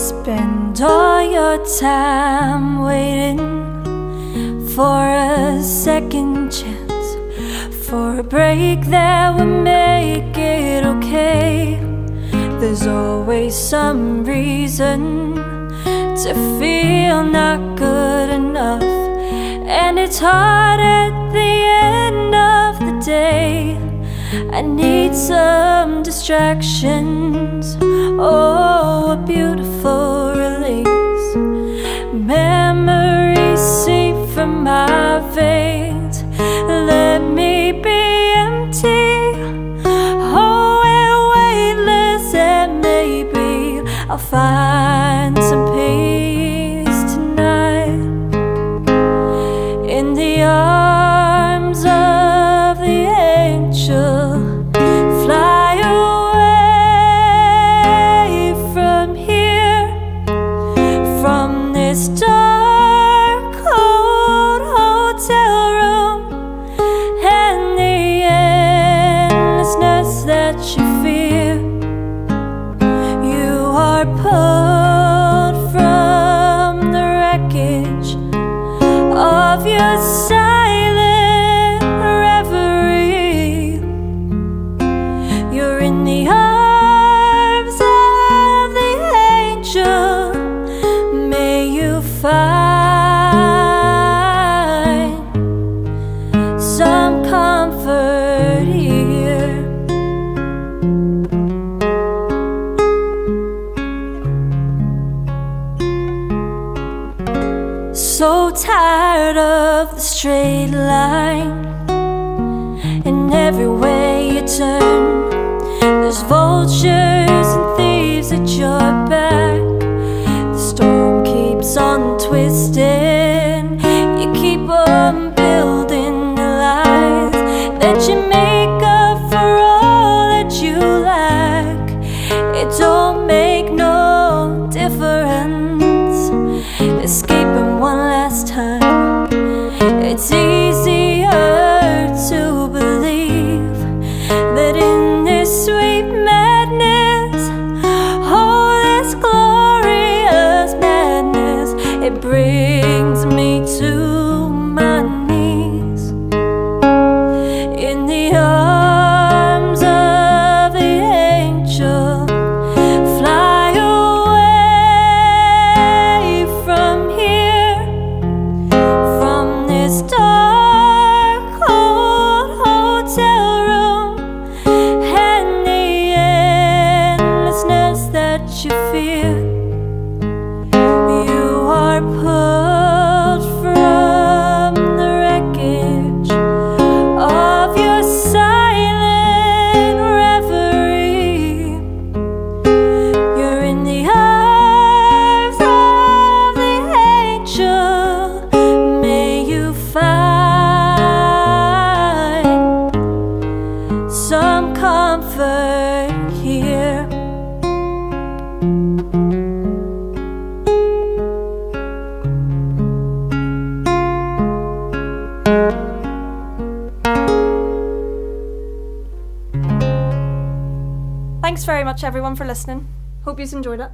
spend all your time waiting for a second chance, for a break that would make it okay. There's always some reason to feel not good enough, and it's hard at the end of the day. I need some distractions. Oh, I'll find some are. so tired of the straight line. And every way you turn There's vultures and thieves at your Breathe. Thanks very much, everyone, for listening. Hope you've enjoyed it.